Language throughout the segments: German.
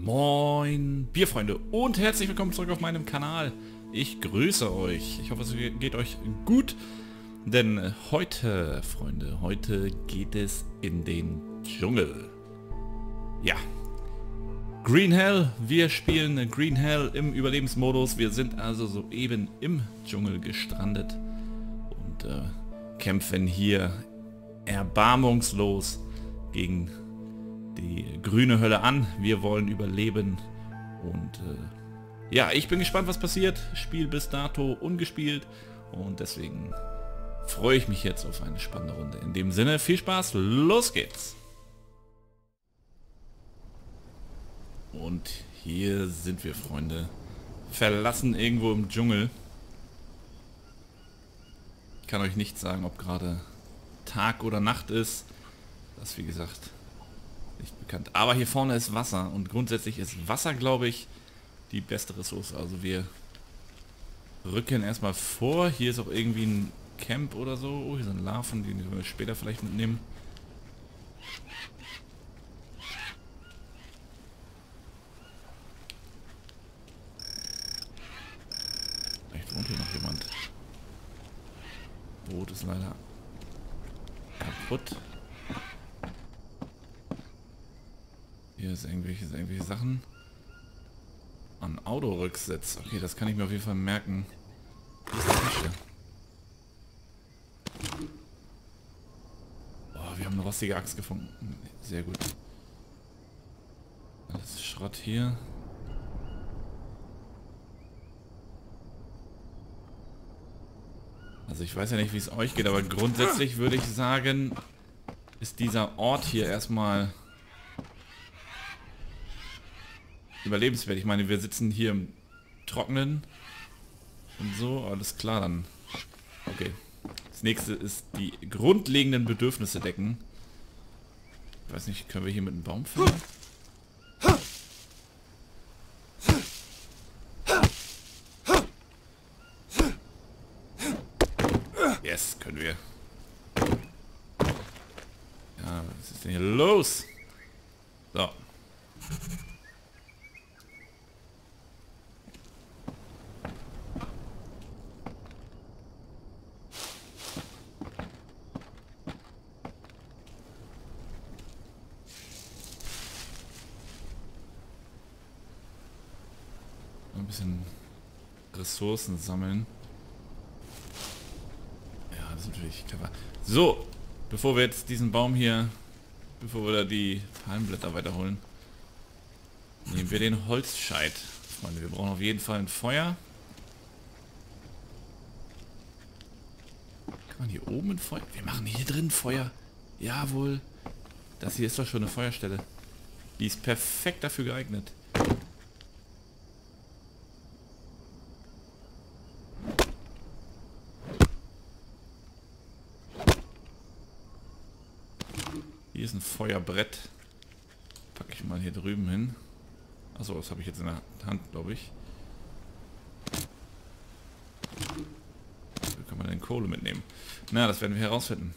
Moin Bierfreunde und herzlich willkommen zurück auf meinem Kanal. Ich grüße euch. Ich hoffe es geht euch gut. Denn heute, Freunde, heute geht es in den Dschungel. Ja. Green Hell, wir spielen Green Hell im Überlebensmodus. Wir sind also soeben im Dschungel gestrandet und äh, kämpfen hier erbarmungslos gegen die grüne Hölle an. Wir wollen überleben. Und äh, ja, ich bin gespannt, was passiert. Spiel bis dato ungespielt. Und deswegen freue ich mich jetzt auf eine spannende Runde. In dem Sinne, viel Spaß, los geht's! Und hier sind wir, Freunde. Verlassen irgendwo im Dschungel. Ich kann euch nicht sagen, ob gerade Tag oder Nacht ist. Das, wie gesagt, nicht bekannt. Aber hier vorne ist Wasser und grundsätzlich ist Wasser, glaube ich, die beste Ressource. Also wir rücken erstmal vor. Hier ist auch irgendwie ein Camp oder so. Oh, hier sind Larven, die wir später vielleicht mitnehmen. Vielleicht wohnt hier noch jemand. Boot ist leider kaputt. Hier ist irgendwelche, irgendwelche Sachen. An Autorücksitz. Okay, das kann ich mir auf jeden Fall merken. Hier ist die wir haben eine rostige Axt gefunden. Sehr gut. Alles Schrott hier. Also ich weiß ja nicht, wie es euch geht, aber grundsätzlich würde ich sagen, ist dieser Ort hier erstmal überlebenswert. Ich meine, wir sitzen hier im Trocknen und so. Alles klar dann. Okay. Das nächste ist die grundlegenden Bedürfnisse decken. Ich weiß nicht, können wir hier mit einem Baum fällen? Yes, können wir. Ja, was ist denn hier los? So. Bisschen Ressourcen sammeln. Ja, das ist natürlich clever. So, bevor wir jetzt diesen Baum hier, bevor wir da die Palmblätter weiterholen, nehmen wir den Holzscheit. Freunde, wir brauchen auf jeden Fall ein Feuer. Kann man hier oben ein Feuer? Wir machen hier drin Feuer. Jawohl. Das hier ist doch schon eine Feuerstelle. Die ist perfekt dafür geeignet. Feuerbrett. Packe ich mal hier drüben hin. Achso, das habe ich jetzt in der Hand, glaube ich. Wie kann man denn Kohle mitnehmen? Na, das werden wir herausfinden.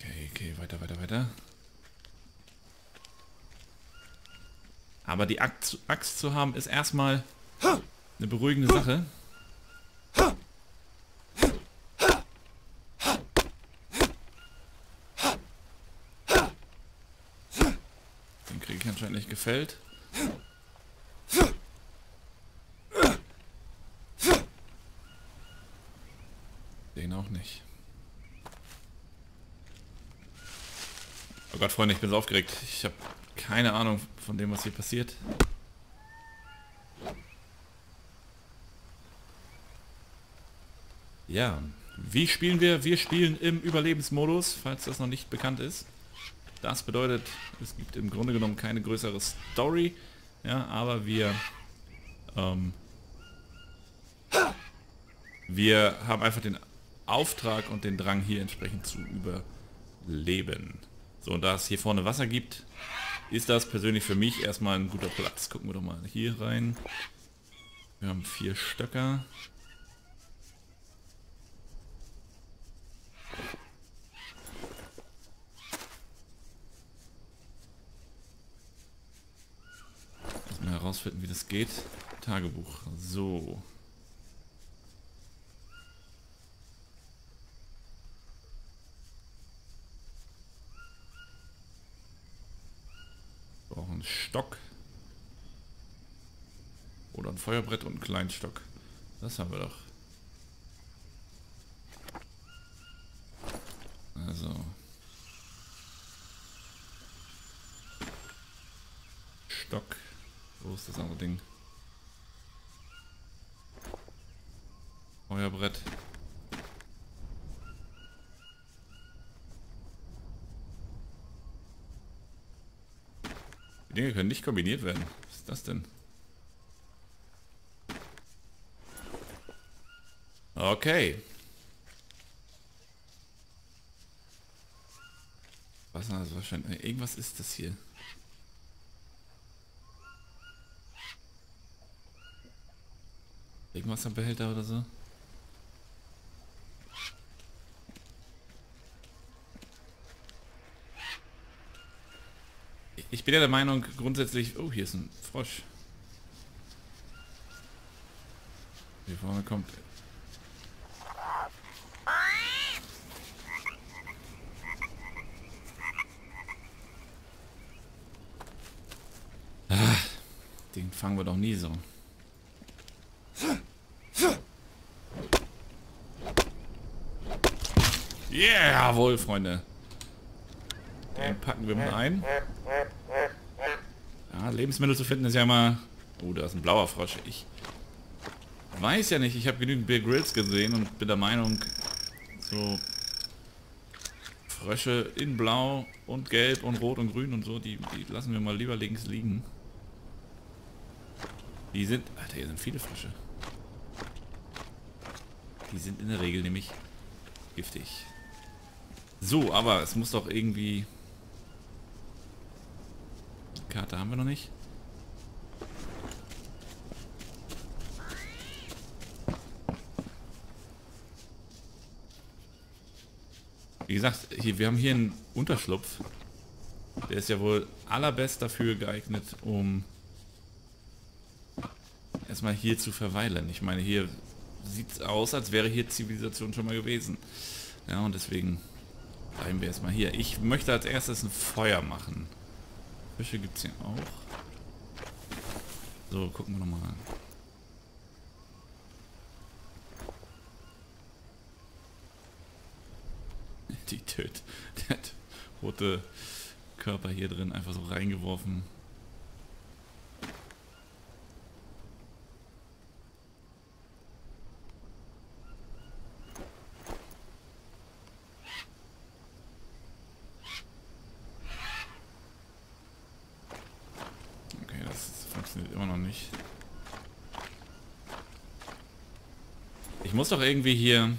Okay, okay, weiter, weiter, weiter. Aber die Axt, Axt zu haben ist erstmal eine beruhigende Sache. Den kriege ich anscheinend nicht gefällt. Den auch nicht. Oh Gott, Freunde, ich bin so aufgeregt. Ich habe keine Ahnung von dem, was hier passiert. Ja, wie spielen wir? Wir spielen im Überlebensmodus, falls das noch nicht bekannt ist. Das bedeutet, es gibt im Grunde genommen keine größere Story, ja, aber wir ähm, wir haben einfach den Auftrag und den Drang hier entsprechend zu überleben. So, und da es hier vorne Wasser gibt, ist das persönlich für mich erstmal ein guter Platz. Gucken wir doch mal hier rein. Wir haben vier Stöcker. Rausfinden, wie das geht. Tagebuch. So. Brauchen einen Stock. Oder ein Feuerbrett und einen kleinen Stock. Das haben wir doch. Also. Stock. Wo ist das andere Ding? Feuerbrett. Die Dinge können nicht kombiniert werden. Was ist das denn? Okay. Was also wahrscheinlich. Irgendwas ist das hier. Irgendwas am Behälter oder so? Ich bin ja der Meinung, grundsätzlich... Oh, hier ist ein Frosch. Hier vorne kommt Den fangen wir doch nie so. Yeah, jawohl, Freunde. Den packen wir mal ein. Ja, Lebensmittel zu finden ist ja immer... Oh, da ist ein blauer Frosch. Ich weiß ja nicht. Ich habe genügend Bear Grills gesehen und bin der Meinung, so Frösche in blau und gelb und rot und grün und so, die, die lassen wir mal lieber links liegen. Die sind... Alter, hier sind viele Frösche. Die sind in der Regel nämlich giftig. So, aber es muss doch irgendwie... Karte haben wir noch nicht. Wie gesagt, hier, wir haben hier einen Unterschlupf. Der ist ja wohl allerbest dafür geeignet, um erstmal hier zu verweilen. Ich meine, hier sieht es aus, als wäre hier Zivilisation schon mal gewesen. Ja, und deswegen bleiben wir erstmal hier. Ich möchte als erstes ein Feuer machen. Fische gibt es hier auch. So, gucken wir nochmal. Die töt. Der hat rote Körper hier drin einfach so reingeworfen. Muss doch irgendwie hier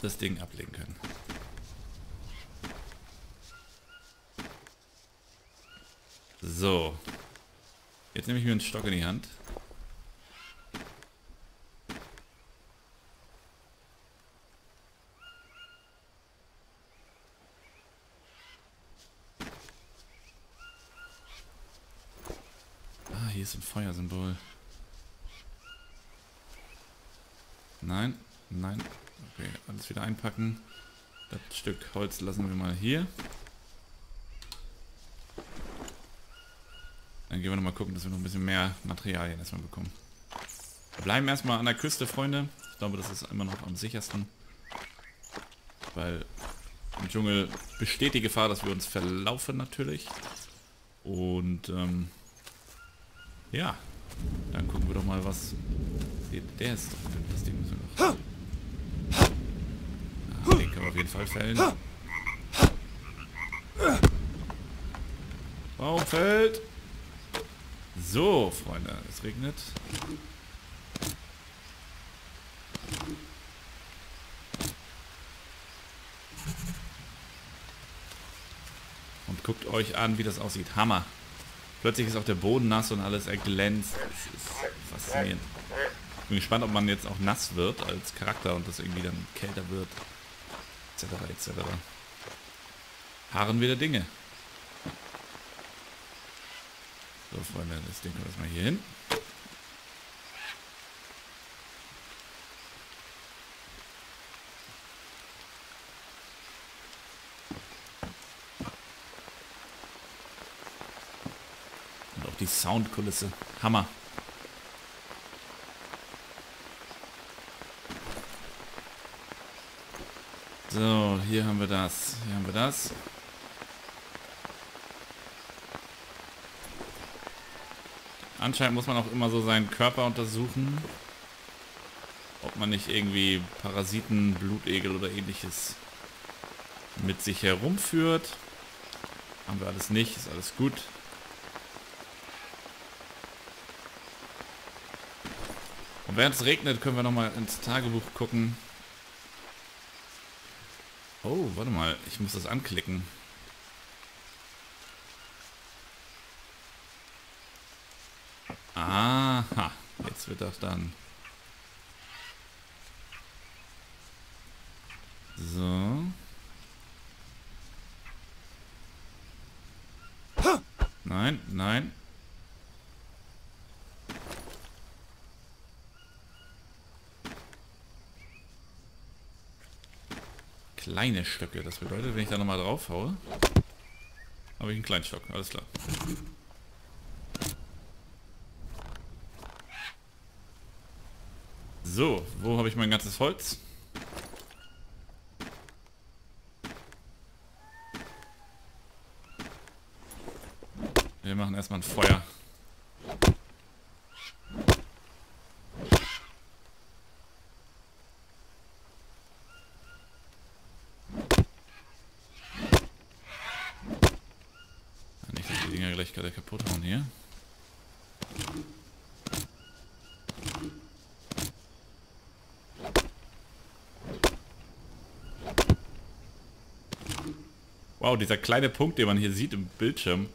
das Ding ablegen können. So. Jetzt nehme ich mir einen Stock in die Hand. Ah, hier ist ein Feuersymbol. Nein, nein. Okay, alles wieder einpacken. Das Stück Holz lassen wir mal hier. Dann gehen wir noch mal gucken, dass wir noch ein bisschen mehr Materialien erstmal bekommen. Wir bleiben erstmal an der Küste, Freunde. Ich glaube, das ist immer noch am sichersten. Weil im Dschungel besteht die Gefahr, dass wir uns verlaufen natürlich. Und ähm, ja, dann gucken wir doch mal, was der ist doch das Ding müssen wir noch. Ah, den können wir auf jeden Fall fällen. Baum fällt. So, Freunde, es regnet. Und guckt euch an, wie das aussieht. Hammer. Plötzlich ist auch der Boden nass und alles erglänzt. Das ist faszinierend. Bin gespannt, ob man jetzt auch nass wird als Charakter und das irgendwie dann kälter wird. Etc. etc. Harren wir der Dinge. So, Freunde, das Ding kommt erstmal hier hin. Und auch die Soundkulisse. Hammer. So, hier haben wir das. Hier haben wir das. Anscheinend muss man auch immer so seinen Körper untersuchen. Ob man nicht irgendwie Parasiten, Blutegel oder ähnliches mit sich herumführt. Haben wir alles nicht, ist alles gut. Und während es regnet, können wir nochmal ins Tagebuch gucken. Oh, warte mal. Ich muss das anklicken. Aha. Jetzt wird das dann... So. Nein, nein. Kleine Stöcke. Das bedeutet, wenn ich da nochmal drauf haue, habe ich einen kleinen Stock. Alles klar. So, wo habe ich mein ganzes Holz? Wir machen erstmal ein Feuer. Nicht, dass die Dinger gleich gerade kaputt hauen hier. Wow, dieser kleine Punkt, den man hier sieht im Bildschirm,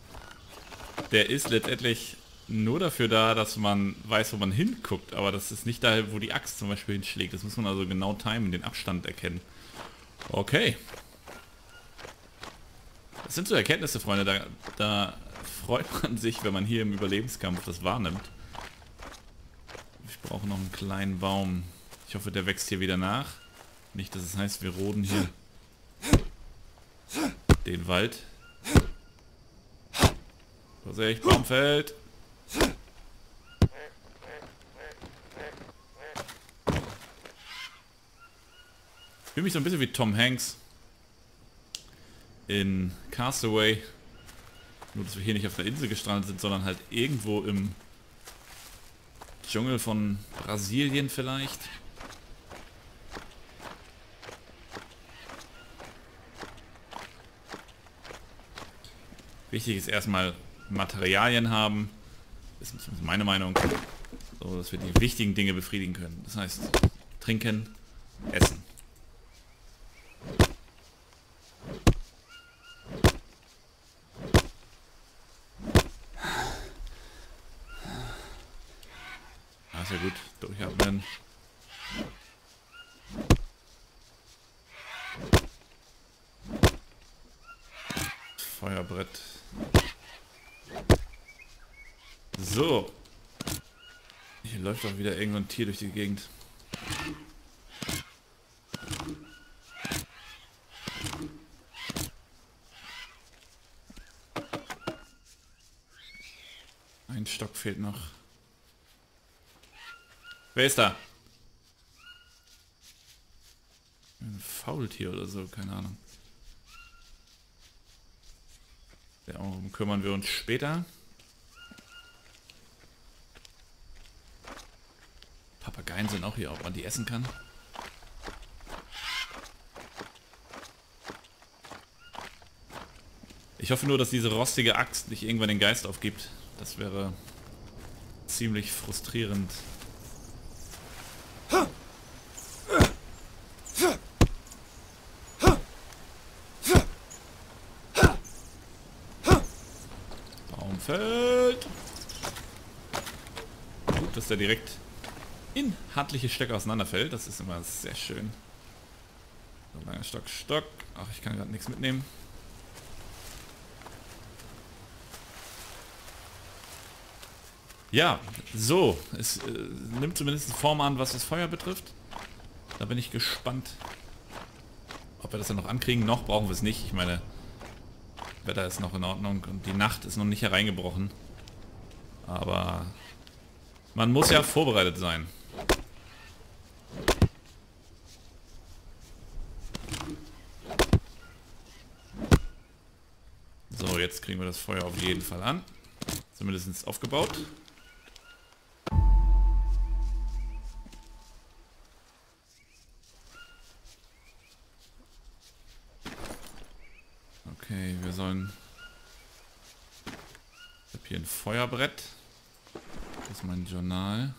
der ist letztendlich nur dafür da, dass man weiß, wo man hinguckt, aber das ist nicht da, wo die Axt zum Beispiel hinschlägt. Das muss man also genau timen, den Abstand erkennen. Okay. Das sind so Erkenntnisse, Freunde, da, da freut man sich, wenn man hier im Überlebenskampf das wahrnimmt. Ich brauche noch einen kleinen Baum. Ich hoffe, der wächst hier wieder nach. Nicht, dass es heißt, wir roden hier den Wald. Vorsicht, Baumfeld. Ich fühle mich so ein bisschen wie Tom Hanks in Castaway. Nur, dass wir hier nicht auf der Insel gestrandet sind, sondern halt irgendwo im Dschungel von Brasilien vielleicht. Wichtig ist erstmal Materialien haben. Das ist meine Meinung. So, dass wir die wichtigen Dinge befriedigen können. Das heißt, trinken, essen. Ah, ist ja gut. Durchatmen. Feuerbrett. So. Hier läuft doch wieder irgendein Tier durch die Gegend. Ein Stock fehlt noch. Wer ist da? Ein Faultier oder so, keine Ahnung. Darum kümmern wir uns später. Sind auch hier, ob man die essen kann. Ich hoffe nur, dass diese rostige Axt nicht irgendwann den Geist aufgibt. Das wäre ziemlich frustrierend. Baumfeld. Gut, dass der direkt in Stöcke auseinanderfällt. Das ist immer sehr schön. So, langer Stock, Stock. Ach, ich kann gerade nichts mitnehmen. Ja, so. Es äh, nimmt zumindest Form an, was das Feuer betrifft. Da bin ich gespannt, ob wir das dann noch ankriegen. Noch brauchen wir es nicht. Ich meine, Wetter ist noch in Ordnung und die Nacht ist noch nicht hereingebrochen. Aber man muss ja vorbereitet sein. So, jetzt kriegen wir das Feuer auf jeden Fall an. Zumindest aufgebaut. Okay, wir sollen... Ich habe hier ein Feuerbrett. Das ist mein Journal.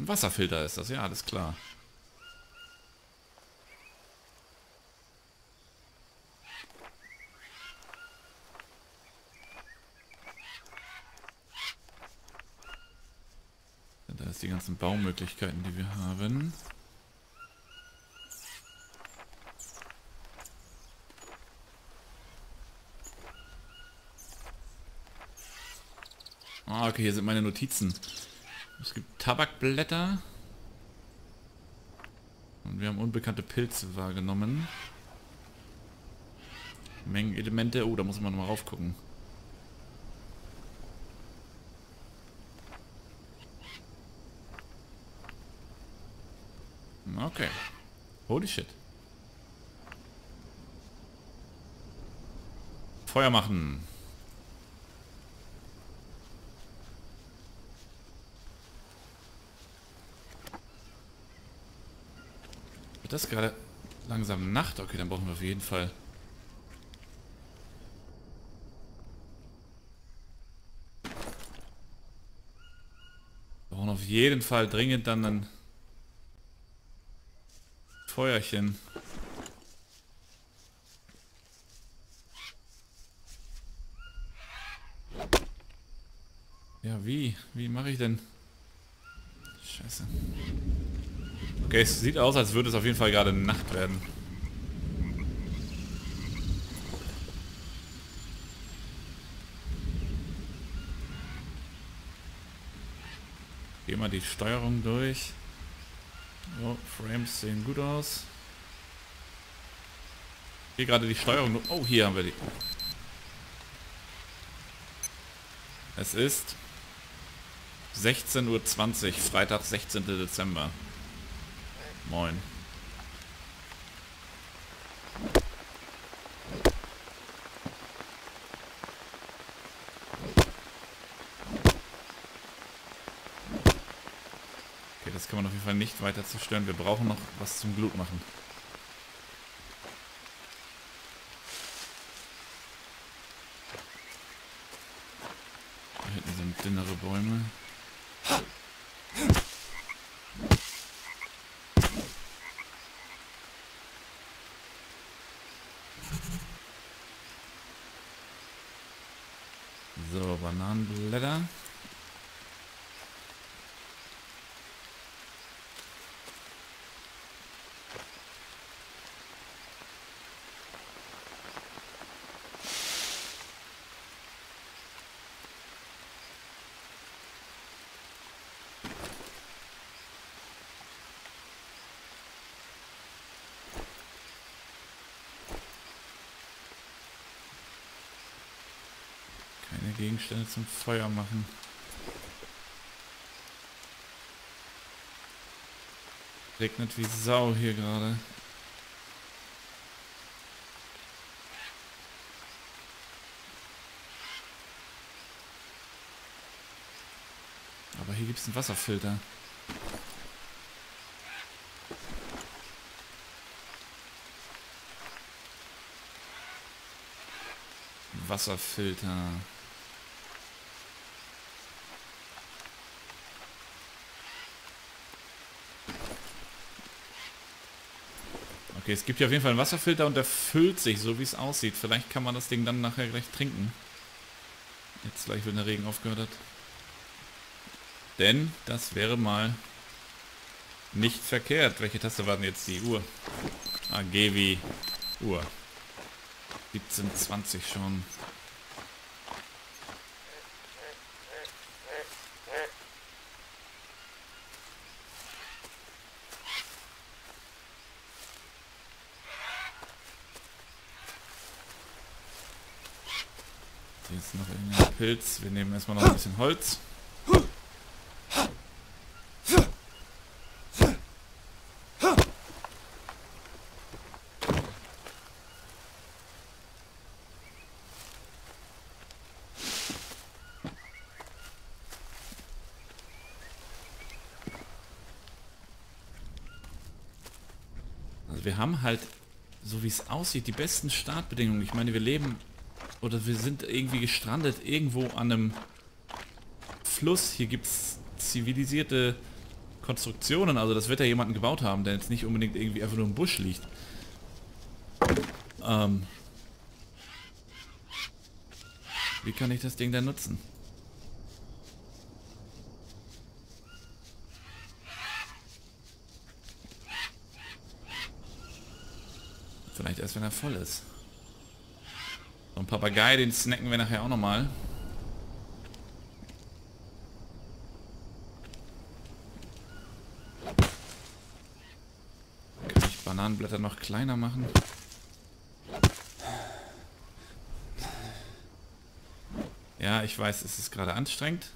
Ein Wasserfilter ist das, ja, alles klar. Da ist die ganzen Baumöglichkeiten, die wir haben. Ah, okay, hier sind meine Notizen. Es gibt Tabakblätter. Und wir haben unbekannte Pilze wahrgenommen. Mengenelemente. Oh, da muss man mal raufgucken. Okay. Holy shit. Feuer machen. Wird das gerade langsam Nacht? Okay, dann brauchen wir auf jeden Fall... Wir brauchen auf jeden Fall dringend dann ein Feuerchen. Ja, wie? Wie mache ich denn? Scheiße. Okay, es sieht aus, als würde es auf jeden Fall gerade Nacht werden. Gehen wir die Steuerung durch. Oh, Frames sehen gut aus. Hier gerade die Steuerung. Oh, hier haben wir die. Es ist 16.20 Uhr, Freitag, 16. Dezember. Moin. Kann man auf jeden Fall nicht weiter zerstören. Wir brauchen noch was zum Glut machen. Da hinten sind dünnere Bäume. So, Bananenblätter. Keine Gegenstände zum Feuer machen. Regnet wie Sau hier gerade. Aber hier gibt es einen Wasserfilter. Wasserfilter. Okay, es gibt hier auf jeden Fall einen Wasserfilter und der füllt sich, so wie es aussieht. Vielleicht kann man das Ding dann nachher gleich trinken. Jetzt gleich, wenn der Regen aufgehört hat. Denn das wäre mal nicht verkehrt. Welche Taste war denn jetzt die Uhr? Ah, G wie Uhr. 17.20 schon. hier ist noch Pilz. Wir nehmen erstmal noch ein bisschen Holz. Also wir haben halt, so wie es aussieht, die besten Startbedingungen. Ich meine, wir leben oder wir sind irgendwie gestrandet irgendwo an einem Fluss. Hier gibt es zivilisierte Konstruktionen. Also das wird ja jemanden gebaut haben, der jetzt nicht unbedingt irgendwie einfach nur im Busch liegt. Ähm wie kann ich das Ding denn nutzen? Vielleicht erst, wenn er voll ist. So ein Papagei, den snacken wir nachher auch nochmal. Kann ich Bananenblätter noch kleiner machen? Ja, ich weiß, es ist gerade anstrengend.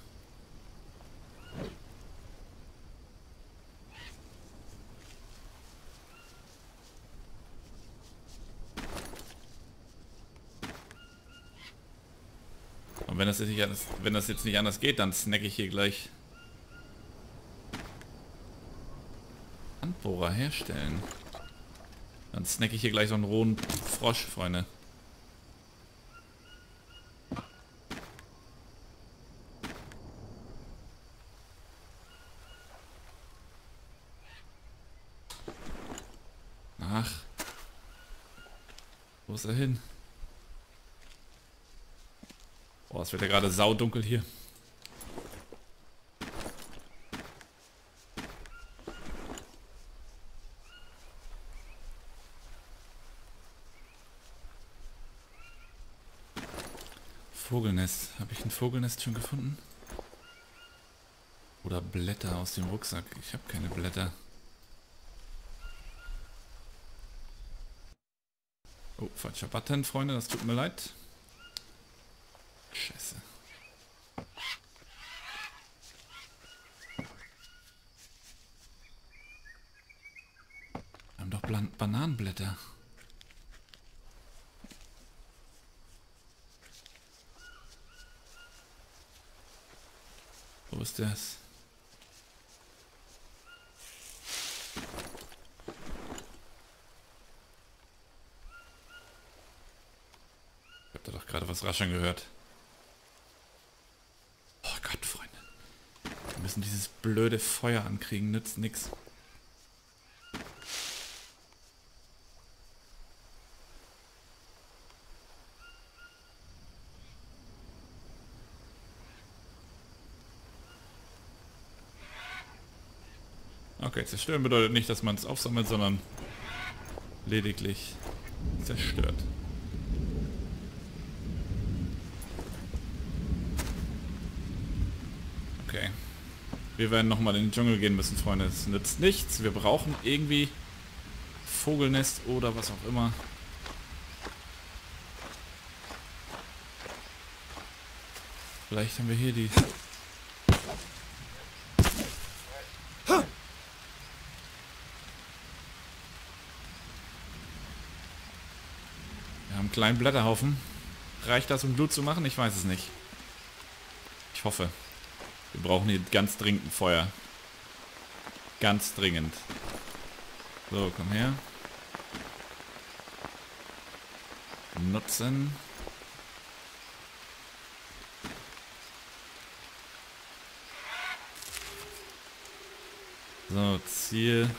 Das nicht anders, wenn das jetzt nicht anders geht, dann snack ich hier gleich Handbohrer herstellen. Dann snack ich hier gleich so einen rohen Frosch, Freunde. Ach. Wo ist er hin? Boah, es wird ja gerade saudunkel hier. Vogelnest. Habe ich ein Vogelnest schon gefunden? Oder Blätter aus dem Rucksack. Ich habe keine Blätter. Oh, falscher Button, Freunde. Das tut mir leid. Scheiße. Wir haben doch Ban Bananenblätter. Wo ist das? Ich hab da doch gerade was rascheln gehört. müssen dieses blöde Feuer ankriegen, nützt nix. Okay, zerstören bedeutet nicht, dass man es aufsammelt, sondern lediglich zerstört. Okay. Wir werden nochmal in den Dschungel gehen müssen, Freunde. Es nützt nichts. Wir brauchen irgendwie Vogelnest oder was auch immer. Vielleicht haben wir hier die... Wir haben einen kleinen Blätterhaufen. Reicht das, um Blut zu machen? Ich weiß es nicht. Ich hoffe. Wir brauchen hier ganz dringend ein Feuer. Ganz dringend. So, komm her. Nutzen. So, Ziel.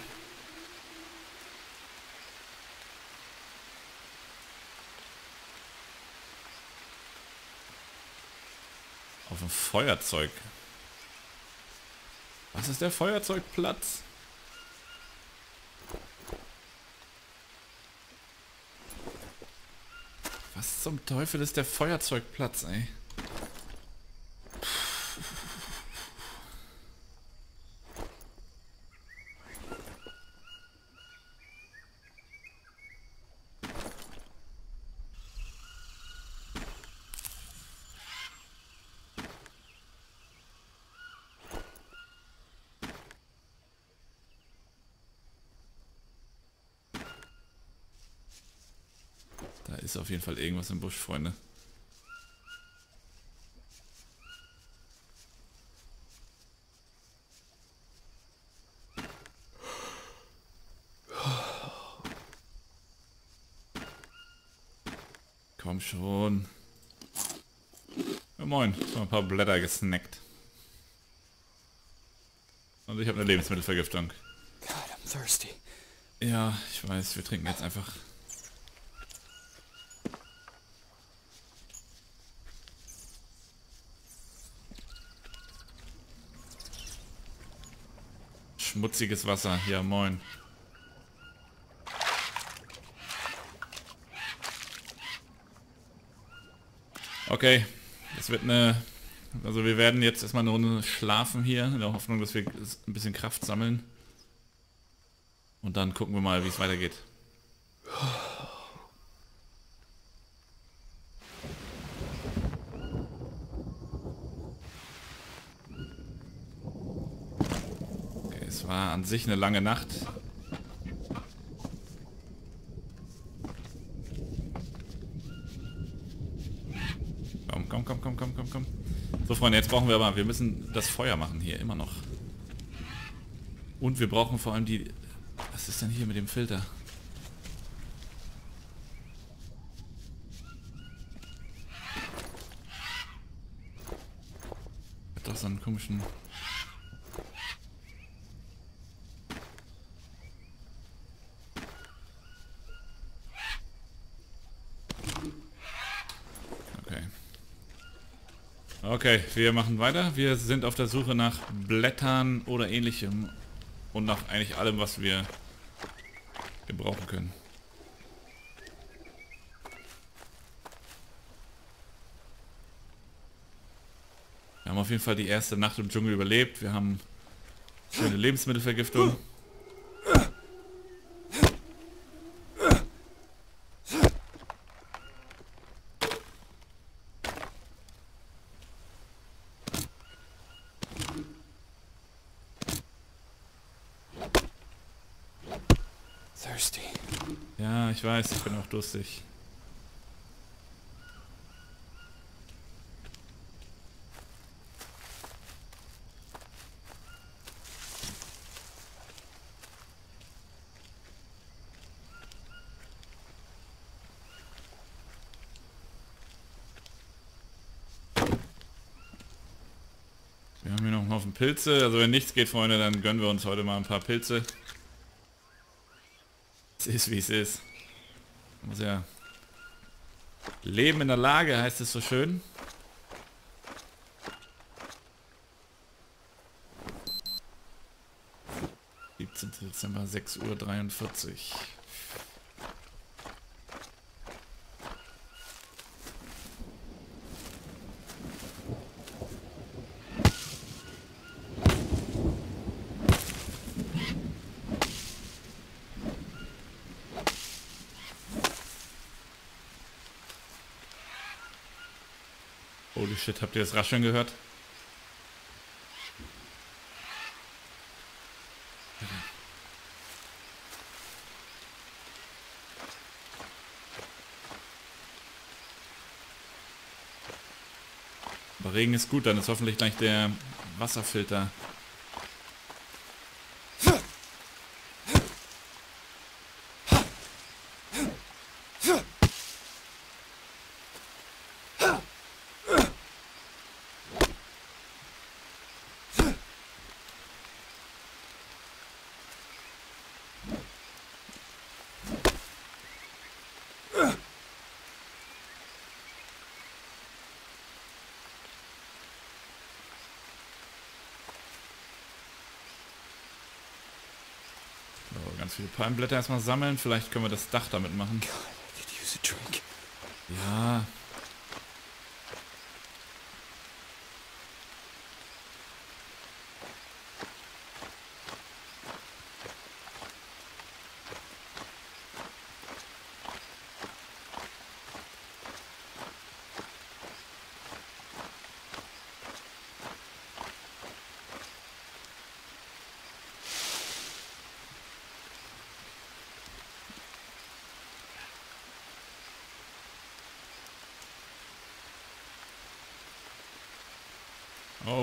Ein Feuerzeug. Was ist der Feuerzeugplatz? Was zum Teufel ist der Feuerzeugplatz, ey? ist auf jeden Fall irgendwas im Busch, Freunde. Komm schon. Ja, moin, ich habe ein paar Blätter gesnackt. Und ich habe eine Lebensmittelvergiftung. God, I'm thirsty. Ja, ich weiß, wir trinken jetzt einfach. Schmutziges Wasser, ja moin. Okay, das wird eine... Also wir werden jetzt erstmal eine Runde schlafen hier, in der Hoffnung, dass wir ein bisschen Kraft sammeln. Und dann gucken wir mal, wie es weitergeht. War an sich eine lange Nacht. Komm, komm, komm, komm, komm, komm, komm. So Freunde, jetzt brauchen wir aber, wir müssen das Feuer machen hier, immer noch. Und wir brauchen vor allem die... Was ist denn hier mit dem Filter? Hat doch so einen komischen... Okay. Okay, wir machen weiter. Wir sind auf der Suche nach Blättern oder ähnlichem und nach eigentlich allem, was wir gebrauchen können. Wir haben auf jeden Fall die erste Nacht im Dschungel überlebt. Wir haben schöne Lebensmittelvergiftung. Thirsty. Ja, ich weiß, ich bin auch durstig. Wir haben hier noch einen Haufen Pilze. Also wenn nichts geht, Freunde, dann gönnen wir uns heute mal ein paar Pilze. Es ist wie es ist. Muss ja leben in der Lage, heißt es so schön. Dezember 6 Uhr 43. Holy shit, habt ihr das Rascheln gehört? Aber Regen ist gut, dann ist hoffentlich gleich der Wasserfilter. So, ganz viele Palmblätter erstmal sammeln. Vielleicht können wir das Dach damit machen. God, I could use a drink. Ja.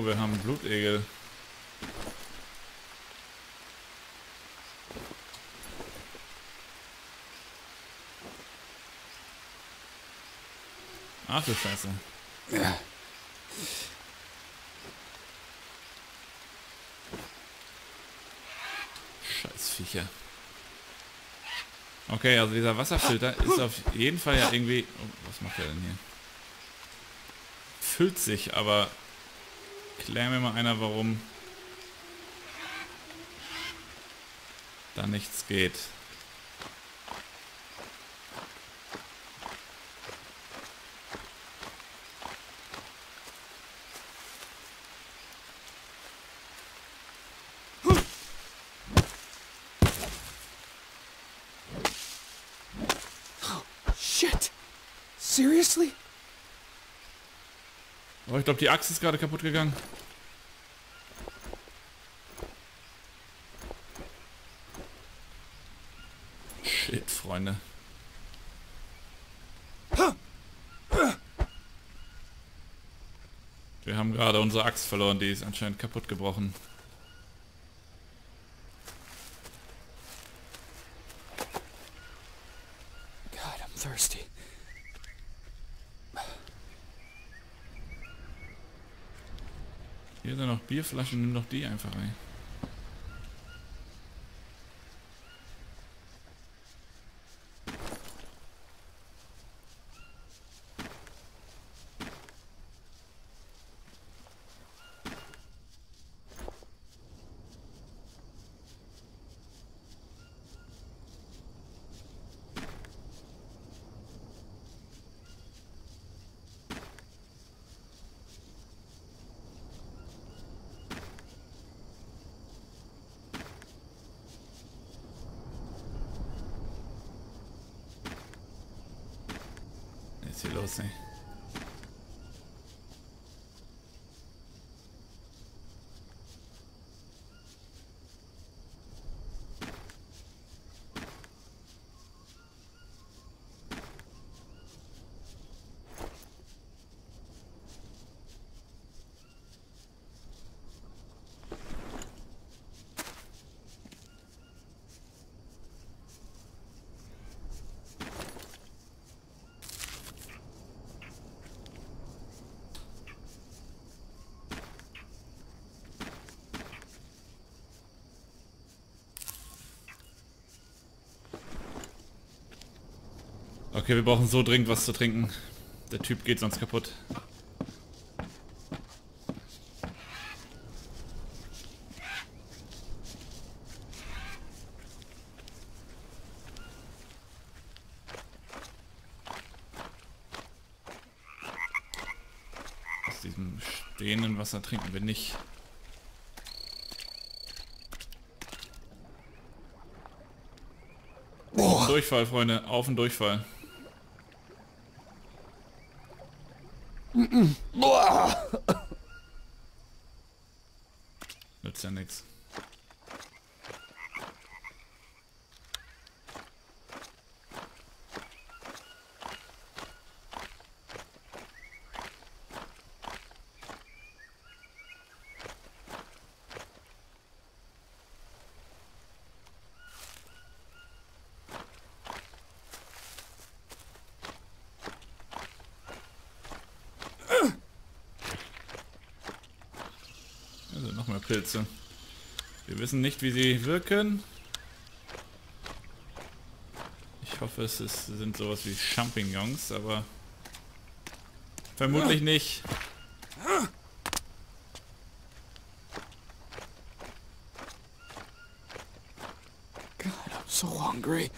Oh, wir haben Blutegel. Ach du Scheiße. Ja. Scheißviecher. Okay, also dieser Wasserfilter ist auf jeden Fall ja irgendwie... Oh, was macht er denn hier? Füllt sich, aber... Klär mir mal einer, warum... Da nichts geht. Shit. Seriously? Oh, ich glaube, die Axt ist gerade kaputt gegangen. Shit, Freunde. Wir haben gerade unsere Axt verloren, die ist anscheinend kaputt gebrochen. God, I'm thirsty. Bierflaschen, nimm doch die einfach rein. Was Okay, wir brauchen so dringend was zu trinken. Der Typ geht sonst kaputt. Aus diesem stehenden Wasser trinken wir nicht. Durchfall, Freunde. Auf den Durchfall. Nützt ja nichts. Also noch mehr Pilze. Wir wissen nicht, wie sie wirken. Ich hoffe, es ist, sind sowas wie Champignons, aber vermutlich nicht. God, I'm so hungry.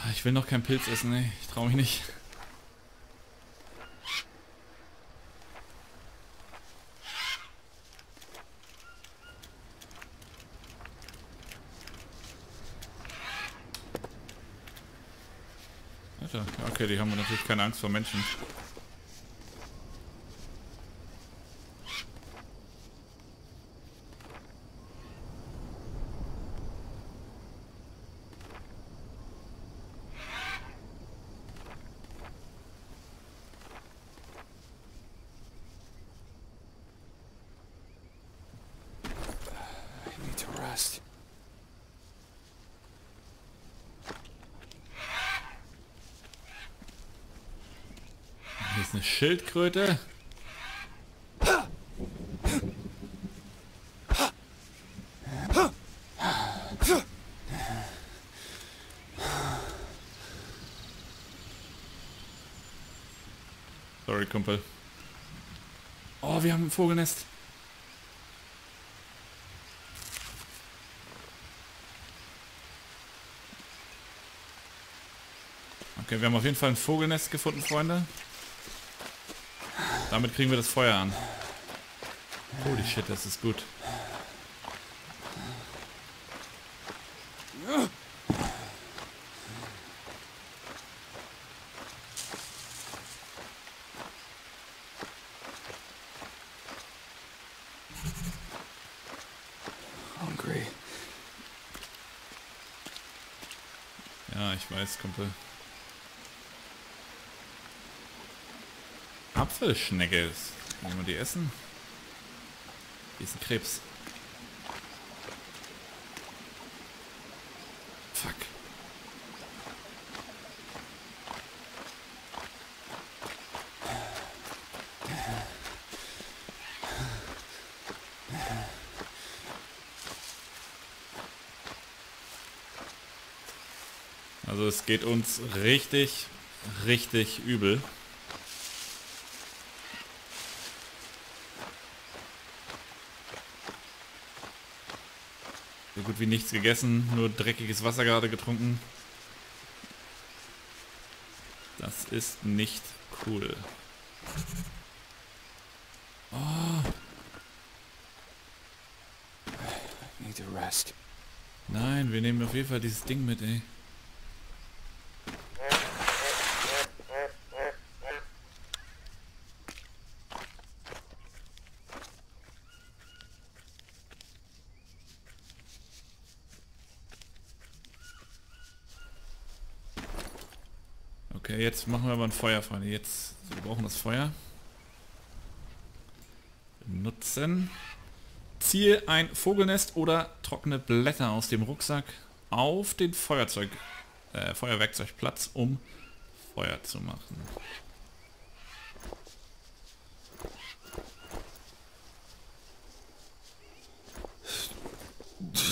Ah, Ich will noch keinen Pilz essen, ey. Ich traue mich nicht. Okay, die haben natürlich keine Angst vor Menschen. I need to rest. Hier ist eine Schildkröte. Sorry, Kumpel. Oh, wir haben ein Vogelnest. Okay, wir haben auf jeden Fall ein Vogelnest gefunden, Freunde. Damit kriegen wir das Feuer an. Holy shit, das ist gut. Hungry. Ja, ich weiß, Kumpel. Apfelschnecke ist. Wollen wir die essen? Die ist ein Krebs. Fuck. Also es geht uns richtig, richtig übel. So gut wie nichts gegessen, nur dreckiges Wasser gerade getrunken. Das ist nicht cool. I need to rest. Nein, wir nehmen auf jeden Fall dieses Ding mit, ey. Okay, jetzt machen wir aber ein Feuer, Freunde. Jetzt, wir brauchen das Feuer. Nutzen. Ziehe ein Vogelnest oder trockene Blätter aus dem Rucksack auf den Feuerzeug, äh, Feuerwerkzeugplatz, um Feuer zu machen.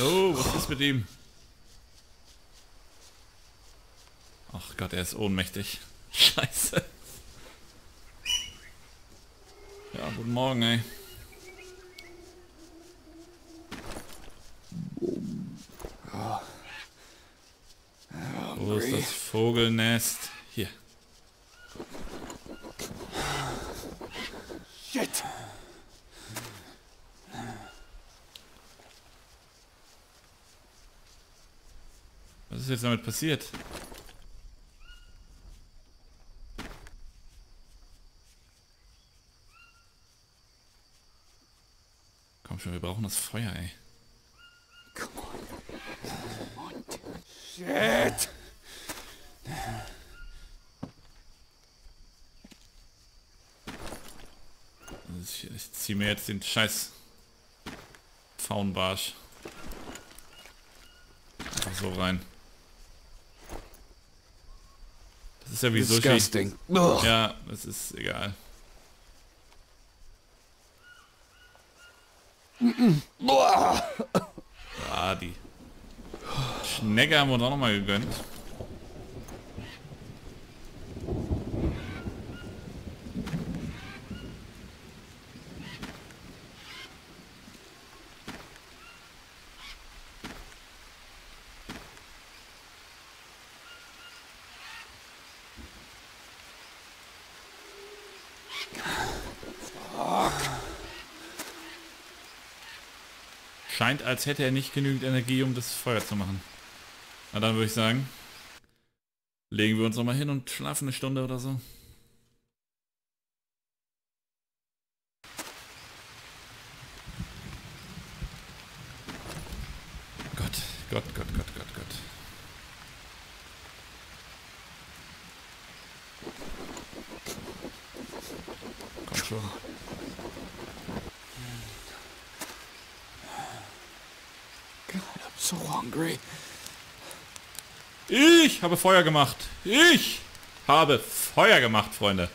Oh, was ist mit ihm? Ach Gott, er ist ohnmächtig. Scheiße. Ja, guten Morgen, ey. Wo ist das Vogelnest? Hier. Shit! Was ist jetzt damit passiert? Komm schon, wir brauchen das Feuer, ey. Shit! Also Ich, ich ziehe mir jetzt den scheiß Faunbarsch. Einfach so rein. Das ist ja wie. Ugh. Ja, das ist egal. Ah, die Schnecke haben wir uns auch nochmal gegönnt. Scheint, als hätte er nicht genügend Energie, um das Feuer zu machen. Na dann würde ich sagen, Legen wir uns noch mal hin und schlafen eine Stunde oder so. Gott, Gott, Gott, Gott, Gott, Gott. Komm schon. God, I'm so hungry. Ich habe Feuer gemacht. Ich habe Feuer gemacht, Freunde.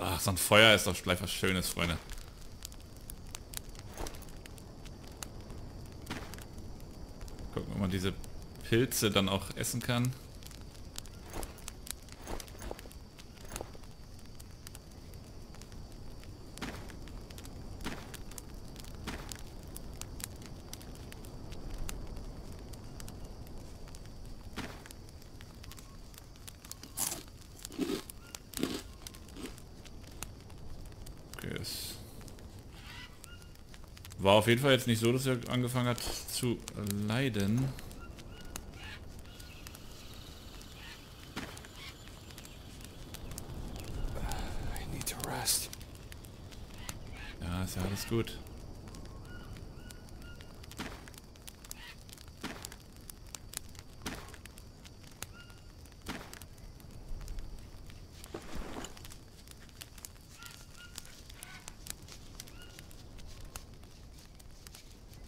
Oh. So ein Feuer ist doch gleich was Schönes, Freunde. Gucken, ob man diese Pilze dann auch essen kann. Okay, es war auf jeden Fall jetzt nicht so, dass er angefangen hat zu leiden. Ja, ist ja alles gut.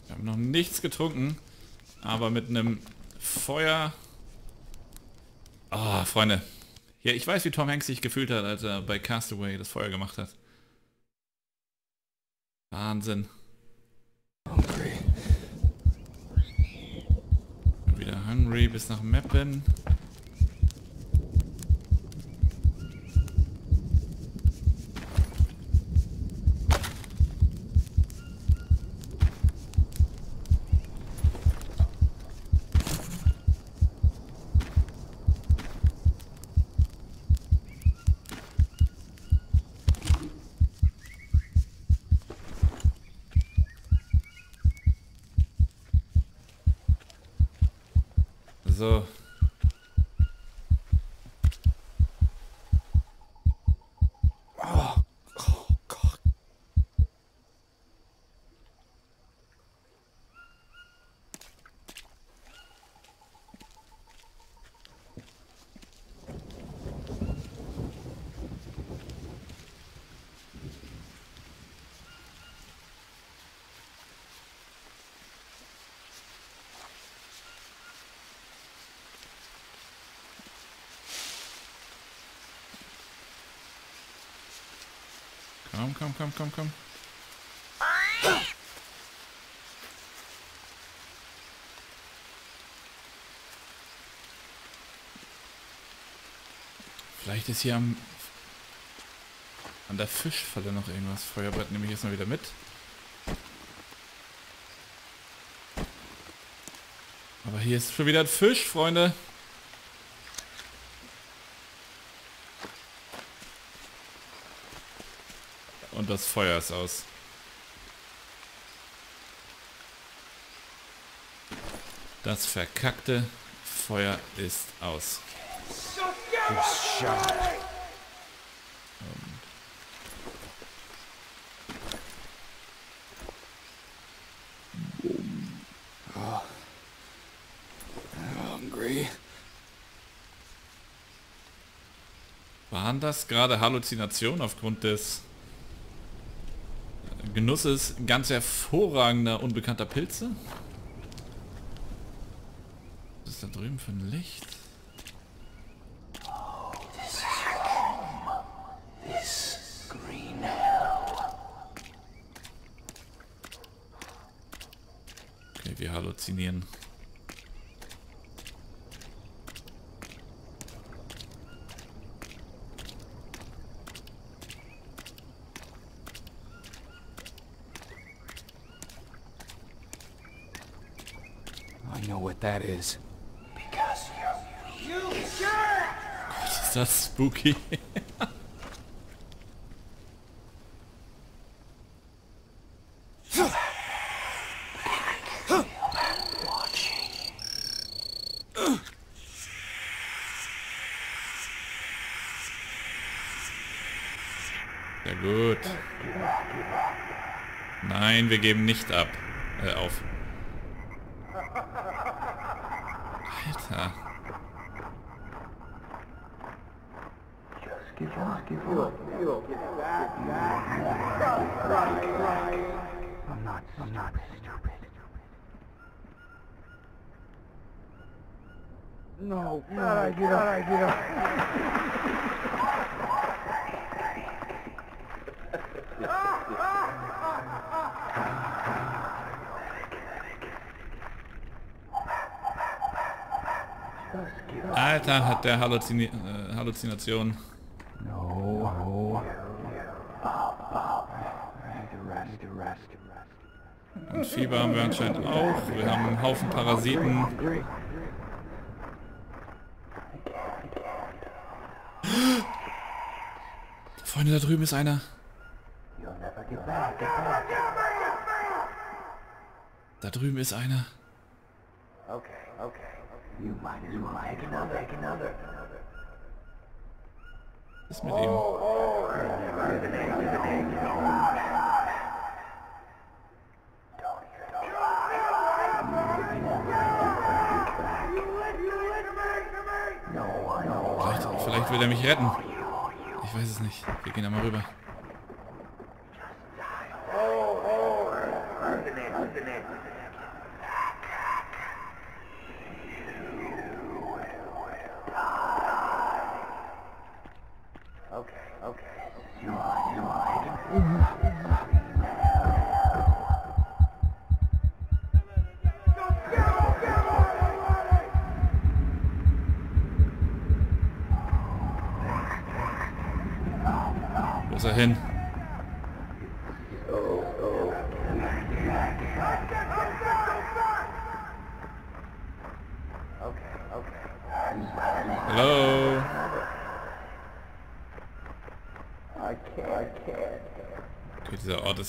Wir haben noch getrunken, aber mit einem Feuer... Ah, Freunde. Ja, ich weiß, wie Tom Hanks sich gefühlt hat, als er bei Castaway das Feuer gemacht hat. Wahnsinn. Hungry. Wieder hungry bis nach Meppen. Komm, komm, komm, komm, komm. Vielleicht ist hier am an der Fischfalle noch irgendwas. Feuerbrett nehme ich jetzt mal wieder mit. Aber hier ist schon wieder ein Fisch, Freunde. Das Feuer ist aus. Das verkackte Feuer ist aus. Waren das gerade Halluzinationen aufgrund des Genusses ganz hervorragender unbekannter Pilze? Was ist da drüben für ein Licht? Okay, wir halluzinieren. Know what that is. Because you. You! Was ist das spooky? Sehr gut. Nein, wir geben nicht ab. Äh, auf. Alter. Up. I'm not. I'm not stupid. No, bad idea. Bad idea. Alter, hat der Halluzini äh, Halluzination. Fieber haben wir anscheinend auch. Wir haben einen Haufen Parasiten. Freunde, da drüben ist einer. Da drüben ist einer. Okay. Was ist mit ihm? No, no. Vielleicht, vielleicht will er mich retten. Ich weiß es nicht. Wir gehen da mal rüber. Okay, okay. You are, you are. Wo ist er hin? Okay, okay. Hallo? I can't. I can't. Okay, dieser Ort ist vielleicht nicht der sicherste. You're never gonna make it home. Make it home. Oh, oh. Listen in, listen in. I'll never get back. You gotta make it home. Make it home.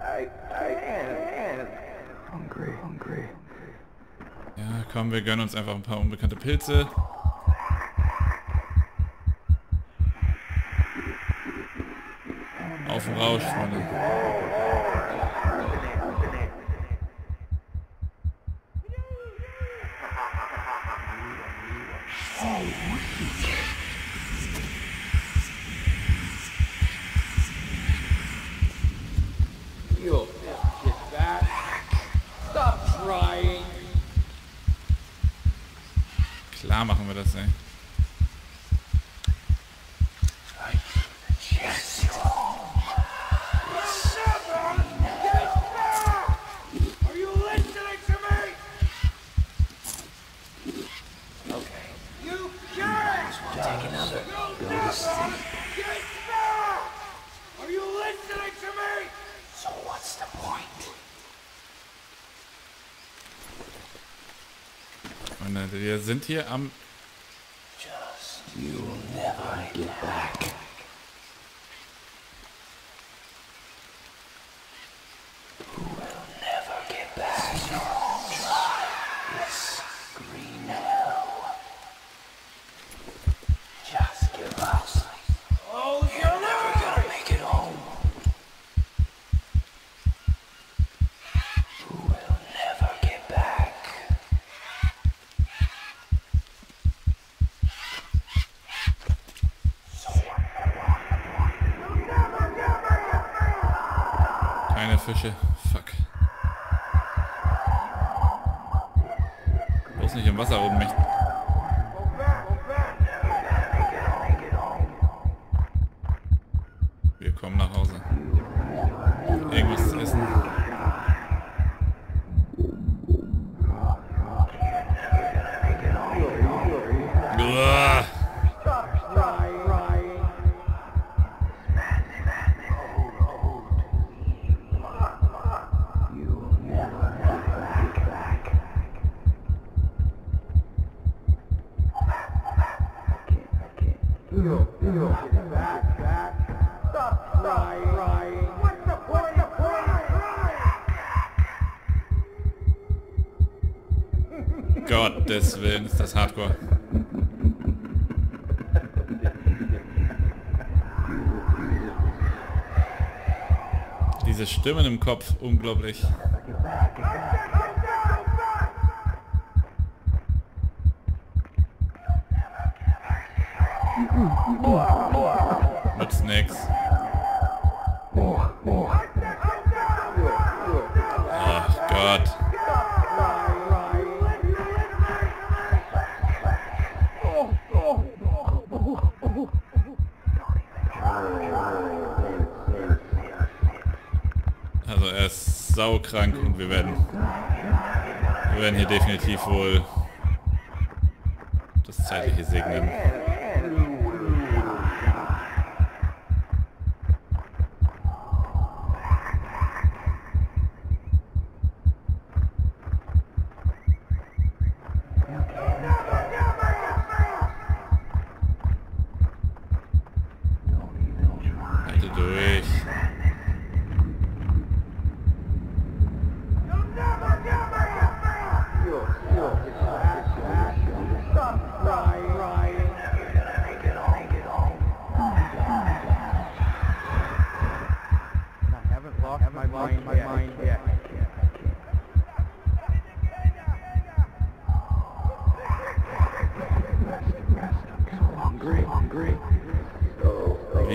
I, I can't. Hungry, hungry. Ja, komm, wir gönnen uns einfach ein paar unbekannte Pilze. Rausch, Freunde. Klar machen wir das, ey. Hier am... Fische. Fuck. Bloß nicht im Wasser rummächten. Gottes Willen ist das Hardcore. Diese Stimmen im Kopf, unglaublich. Nützt nix. Saukrank und wir werden wir werden hier definitiv wohl das zeitliche segnen.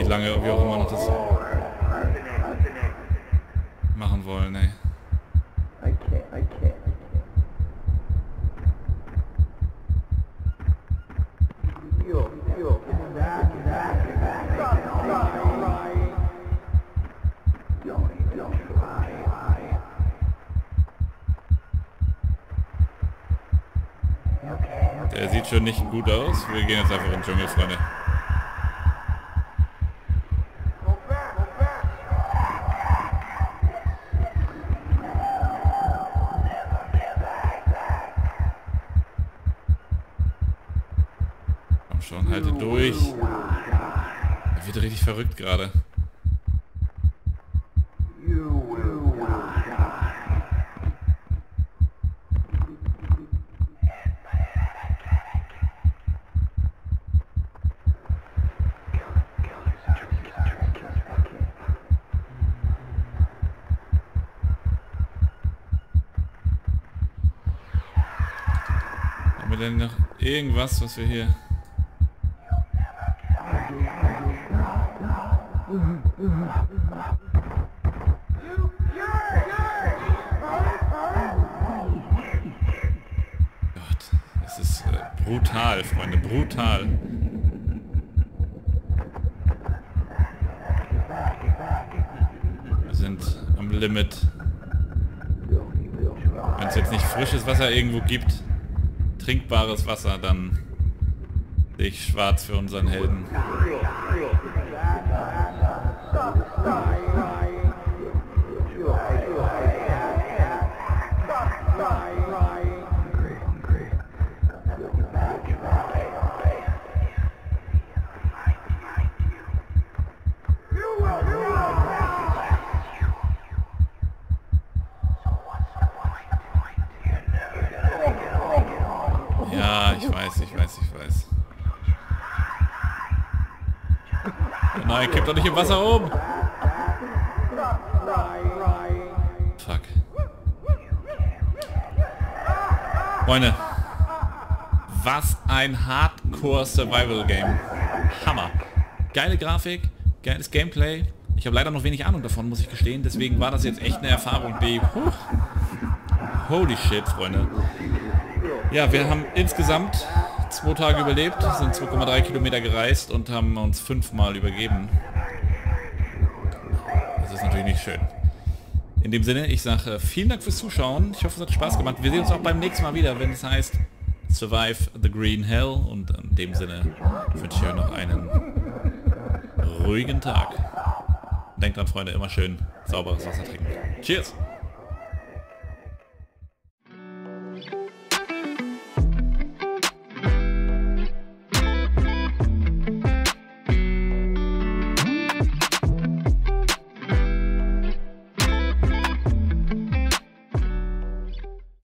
Lange wir auch immer noch das machen wollen, ey. Der sieht schon nicht gut aus. Wir gehen jetzt einfach in den Dschungel, Freunde. Gerade. Haben wir denn noch irgendwas, was wir hier... brutal. Wir sind am Limit. Wenn es jetzt nicht frisches Wasser irgendwo gibt, trinkbares Wasser, dann sehe ich schwarz für unseren Helden. Kipp doch nicht im Wasser um. Fuck. Freunde. Was ein Hardcore Survival Game. Hammer. Geile Grafik, geiles Gameplay. Ich habe leider noch wenig Ahnung davon, muss ich gestehen. Deswegen war das jetzt echt eine Erfahrung, die... Huh. Holy shit, Freunde. Ja, wir haben insgesamt zwei Tage überlebt, sind 2,3 Kilometer gereist und haben uns fünfmal übergeben. Schön. In dem Sinne, ich sage vielen Dank fürs Zuschauen. Ich hoffe, es hat Spaß gemacht. Wir sehen uns auch beim nächsten Mal wieder, wenn es heißt Survive the Green Hell. Und in dem Sinne wünsche ich euch noch einen ruhigen Tag. Denkt dran, Freunde, immer schön sauberes Wasser trinken. Cheers!